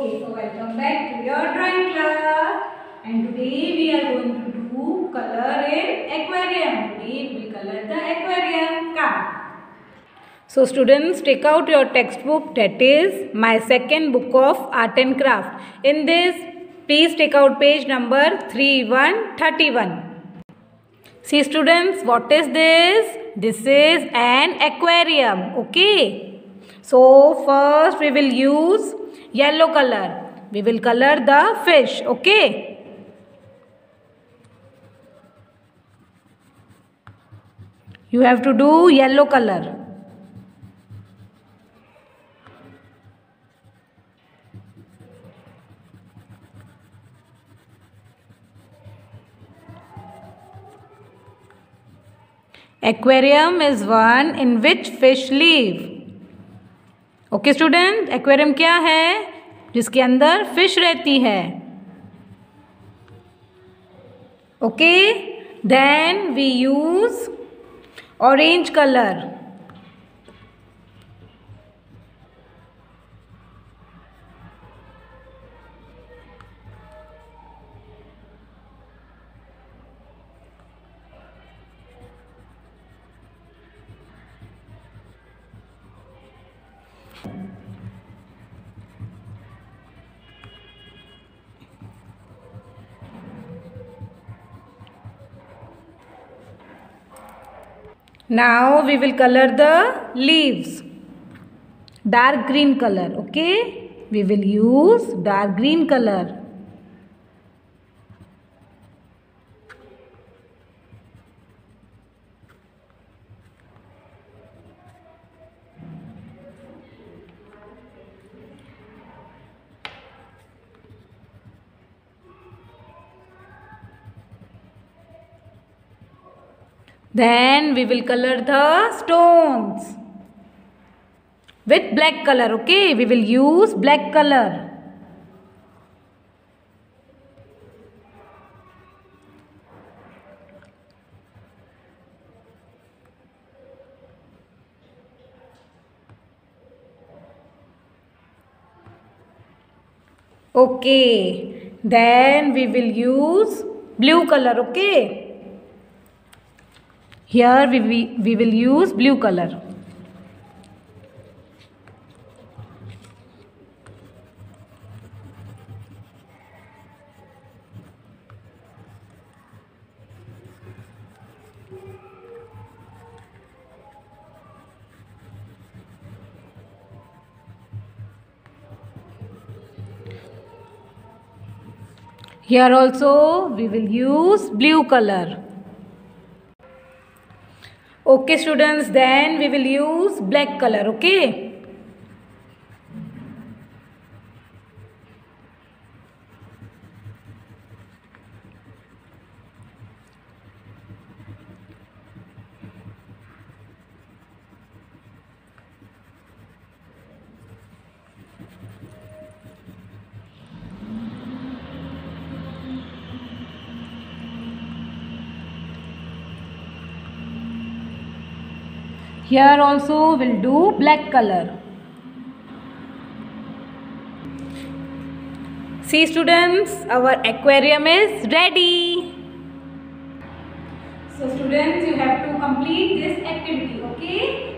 Okay, so welcome back to your drawing class. And today we are going to do color in aquarium. Today we will color the aquarium. Come. So students, take out your textbook that is my second book of art and craft. In this, please take out page number 3131. See students, what is this? This is an aquarium. Okay. So first we will use yellow color. We will color the fish. Okay. You have to do yellow color. Aquarium is one in which fish live. Okay student aquarium क्या है? जिसके अंदर fish रहती है। Okay then we use orange colour Now we will color the leaves. Dark green color. Okay. We will use dark green color. Then we will color the stones with black color. Okay, we will use black color. Okay, then we will use blue color. Okay. Here we, we, we will use blue color. Here also we will use blue color. Okay students, then we will use black color, okay? Here also we'll do black color. See students, our aquarium is ready. So students, you have to complete this activity, okay?